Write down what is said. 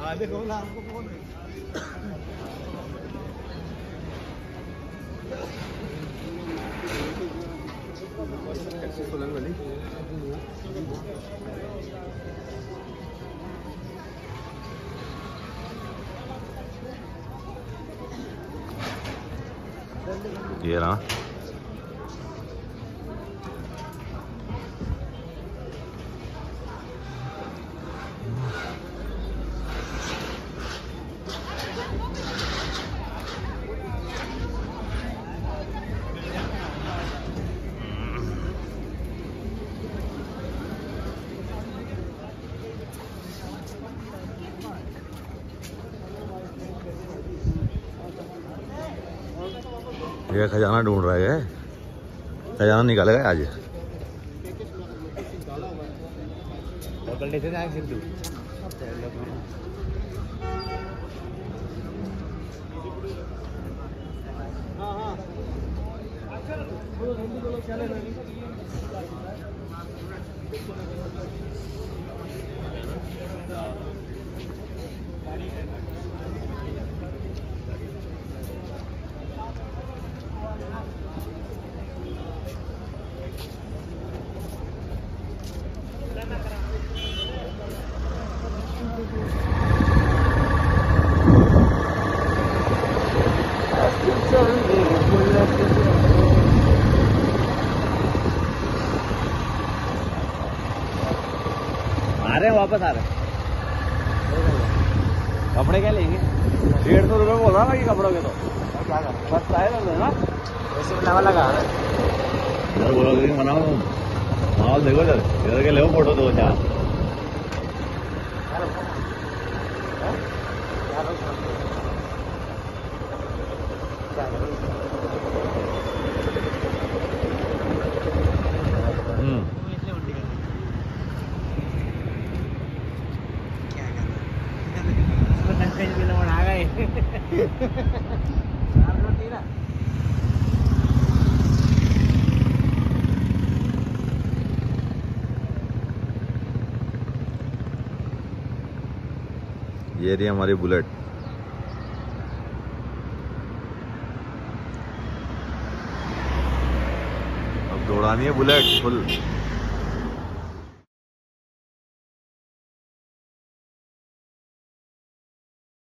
हाँ देखो ना हमको कौन सोलन वाली ये ये खजाना ढूंढ रहा है। खजाना निकालेगा आज। सिद्धू आ रहे हैं वापस आ रहे हैं। कपड़े क्या लेंगे? डेढ़ सौ रुपये बोल रहा था कि कपड़ों के तो। बस आए ना ना। वैसे बनावा लगा यार बोलो कि मनाओ। माहौल देखो सर इधर के ले फ़ोटो दो चार। ये रही हमारी बुलेट। दौड़ानी है। Bullet full.